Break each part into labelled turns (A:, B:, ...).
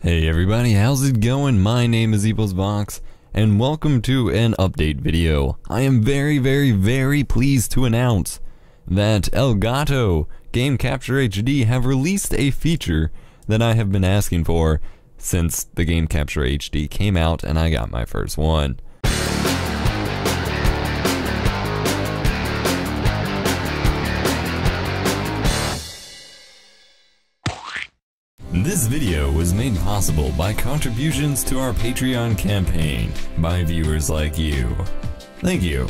A: Hey everybody, how's it going? My name is EposVox, and welcome to an update video. I am very, very, very pleased to announce that Elgato Game Capture HD have released a feature that I have been asking for since the Game Capture HD came out and I got my first one. This video was made possible by contributions to our Patreon campaign by viewers like you. Thank you.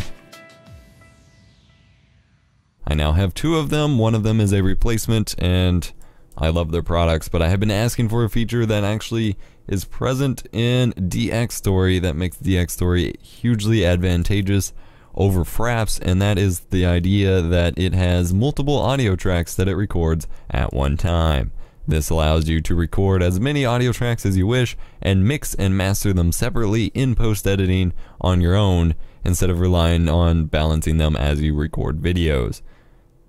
A: I now have two of them. One of them is a replacement and I love their products, but I have been asking for a feature that actually is present in Dxtory that makes Dxtory hugely advantageous over Fraps, and that is the idea that it has multiple audio tracks that it records at one time. This allows you to record as many audio tracks as you wish and mix and master them separately in post-editing on your own instead of relying on balancing them as you record videos.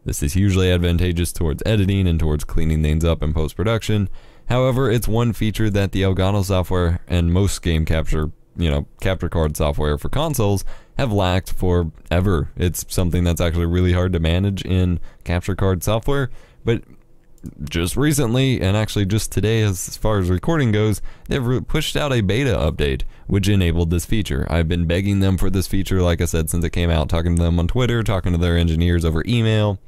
A: This is hugely advantageous towards editing and towards cleaning things up in post-production. However, it's one feature that the Elgato software and most game capture, you know, capture card software for consoles have lacked forever. It's something that's actually really hard to manage in capture card software, but just recently, and actually just today as far as recording goes, they've pushed out a beta update which enabled this feature. I've been begging them for this feature, like I said, since it came out, talking to them on Twitter, talking to their engineers over email.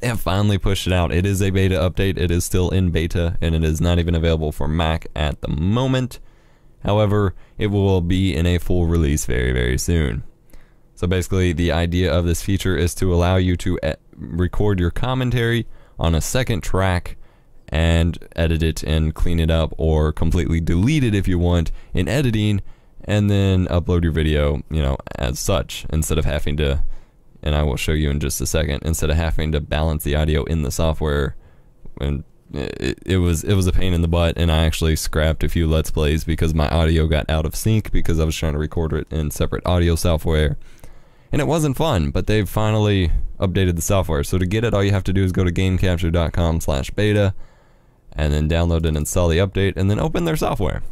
A: They have finally pushed it out. It is a beta update. It is still in beta, and it is not even available for Mac at the moment. However, it will be in a full release very, very soon. So basically, the idea of this feature is to allow you to eh, record your commentary on a second track and edit it and clean it up or completely delete it if you want in editing and then upload your video, you know, as such instead of having to and I will show you in just a second instead of having to balance the audio in the software and it, it was it was a pain in the butt and I actually scrapped a few let's plays because my audio got out of sync because I was trying to record it in separate audio software and it wasn't fun, but they've finally updated the software. So to get it, all you have to do is go to gamecapture.com slash beta, and then download and install the update, and then open their software.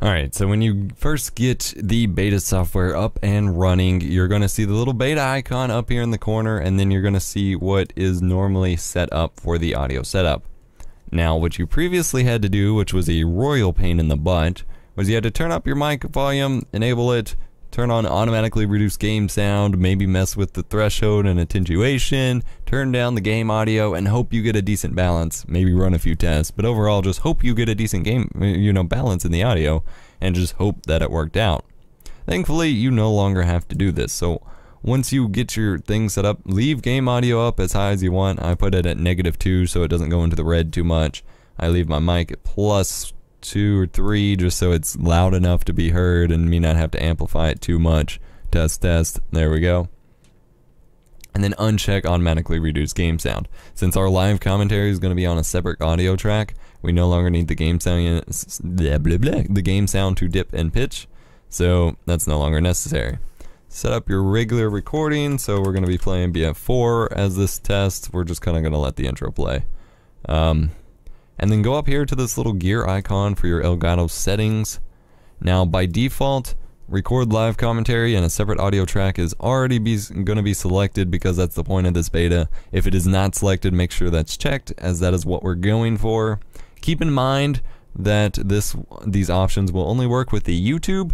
A: Alright, so when you first get the beta software up and running, you're going to see the little beta icon up here in the corner, and then you're going to see what is normally set up for the audio setup. Now, what you previously had to do, which was a royal pain in the butt, was you had to turn up your mic volume, enable it, turn on automatically reduce game sound, maybe mess with the threshold and attenuation, turn down the game audio, and hope you get a decent balance. Maybe run a few tests, but overall just hope you get a decent game, you know, balance in the audio, and just hope that it worked out. Thankfully, you no longer have to do this, so once you get your thing set up, leave game audio up as high as you want. I put it at negative 2 so it doesn't go into the red too much. I leave my mic at plus two or three just so it's loud enough to be heard and me not have to amplify it too much. Test, test. There we go. And then uncheck automatically reduce game sound. Since our live commentary is going to be on a separate audio track, we no longer need the game sound blah, blah, blah, the game sound to dip and pitch. So that's no longer necessary. Set up your regular recording. So we're going to be playing BF4 as this test. We're just kind of going to let the intro play. Um, and then go up here to this little gear icon for your Elgato settings. Now by default, record live commentary and a separate audio track is already going to be selected because that's the point of this beta. If it is not selected, make sure that's checked as that is what we're going for. Keep in mind that this these options will only work with the YouTube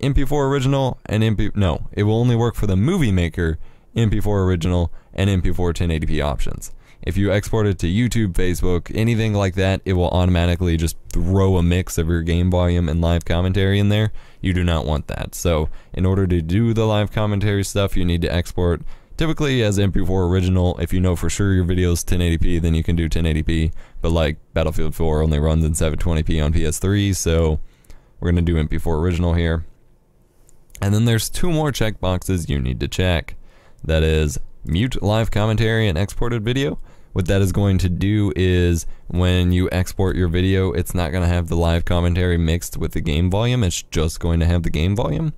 A: MP4 original and MP no, it will only work for the Movie Maker MP4 original and MP4 1080p options. If you export it to YouTube, Facebook, anything like that, it will automatically just throw a mix of your game volume and live commentary in there. You do not want that. So in order to do the live commentary stuff, you need to export typically as MP4 original. If you know for sure your video is 1080p, then you can do 1080p. But like Battlefield 4 only runs in 720p on PS3, so we're going to do MP4 original here. And then there's two more checkboxes you need to check. That is mute live commentary and exported video. What that is going to do is when you export your video, it's not going to have the live commentary mixed with the game volume. It's just going to have the game volume.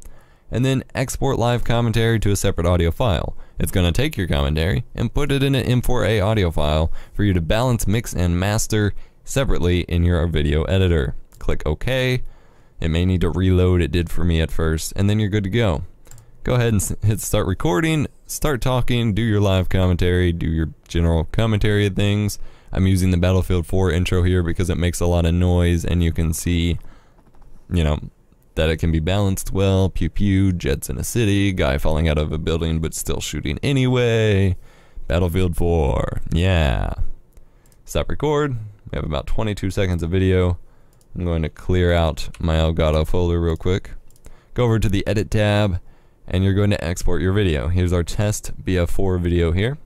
A: and then export live commentary to a separate audio file. It's going to take your commentary and put it in an M4A audio file for you to balance, mix, and master separately in your video editor. Click OK. It may need to reload, it did for me at first, and then you're good to go. Go ahead and hit start recording, start talking, do your live commentary, do your general commentary of things. I'm using the Battlefield 4 intro here because it makes a lot of noise and you can see, you know, that it can be balanced well. Pew pew, jets in a city, guy falling out of a building but still shooting anyway. Battlefield 4, yeah. Stop record. We have about 22 seconds of video. I'm going to clear out my Elgato folder real quick. Go over to the edit tab and you're going to export your video. Here's our test BF4 video here.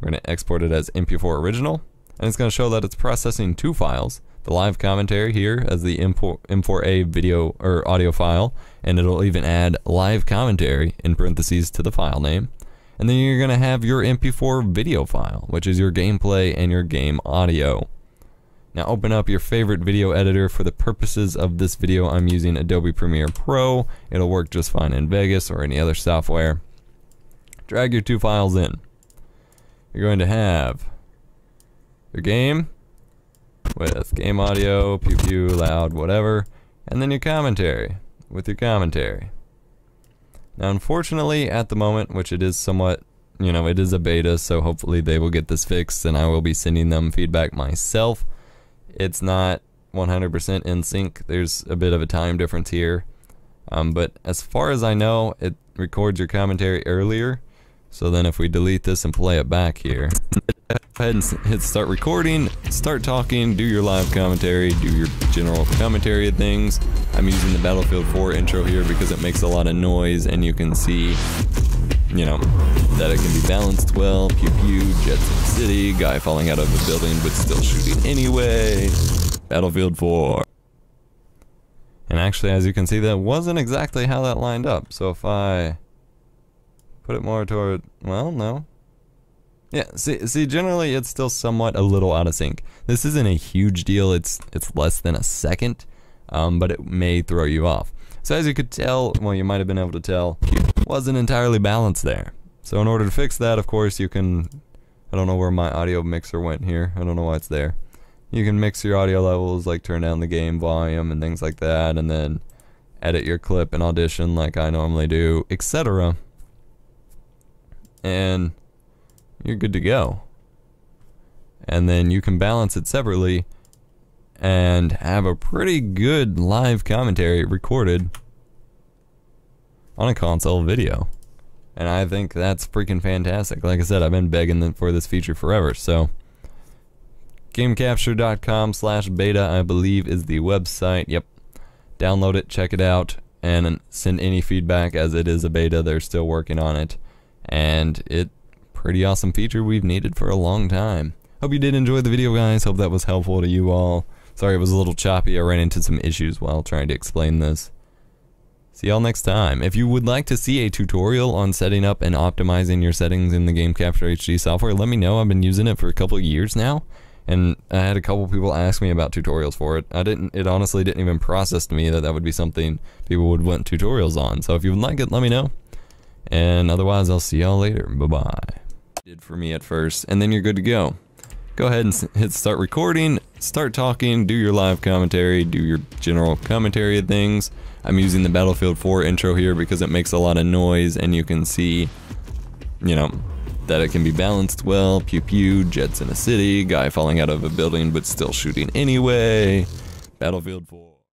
A: We're going to export it as MP4 original and it's going to show that it's processing two files the live commentary here as the M4A video or audio file, and it'll even add live commentary in parentheses to the file name. And then you're going to have your MP4 video file, which is your gameplay and your game audio. Now open up your favorite video editor. For the purposes of this video, I'm using Adobe Premiere Pro. It'll work just fine in Vegas or any other software. Drag your two files in. You're going to have your game, with game audio, pew pew, loud, whatever, and then your commentary with your commentary. Now, unfortunately, at the moment, which it is somewhat, you know, it is a beta, so hopefully they will get this fixed and I will be sending them feedback myself. It's not 100% in sync. There's a bit of a time difference here. Um, but as far as I know, it records your commentary earlier. So then if we delete this and play it back here, Go ahead and hit start recording, start talking, do your live commentary, do your general commentary of things. I'm using the Battlefield 4 intro here because it makes a lot of noise and you can see, you know, that it can be balanced well. Pew pew, jets in the city, guy falling out of a building but still shooting anyway. Battlefield 4. And actually, as you can see, that wasn't exactly how that lined up. So if I put it more toward, well, no, yeah, see, see, generally it's still somewhat a little out of sync. This isn't a huge deal, it's it's less than a second, um, but it may throw you off. So as you could tell, well you might have been able to tell, wasn't entirely balanced there. So in order to fix that, of course, you can, I don't know where my audio mixer went here, I don't know why it's there. You can mix your audio levels, like turn down the game volume and things like that, and then edit your clip in Audition like I normally do, etc. And you're good to go. And then you can balance it separately and have a pretty good live commentary recorded on a console video. And I think that's freaking fantastic. Like I said, I've been begging for this feature forever, so gamecapture.com slash beta I believe is the website. Yep. Download it, check it out, and send any feedback as it is a beta. They're still working on it. And it pretty awesome feature we've needed for a long time. Hope you did enjoy the video guys, hope that was helpful to you all. Sorry it was a little choppy, I ran into some issues while trying to explain this. See y'all next time. If you would like to see a tutorial on setting up and optimizing your settings in the Game Capture HD software, let me know. I've been using it for a couple years now, and I had a couple people ask me about tutorials for it. I didn't. It honestly didn't even process to me that that would be something people would want tutorials on. So if you would like it, let me know. And otherwise, I'll see y'all later. Bye bye did for me at first, and then you're good to go. Go ahead and hit start recording, start talking, do your live commentary, do your general commentary of things. I'm using the Battlefield 4 intro here because it makes a lot of noise and you can see, you know, that it can be balanced well. Pew pew, jets in a city, guy falling out of a building but still shooting anyway. Battlefield 4.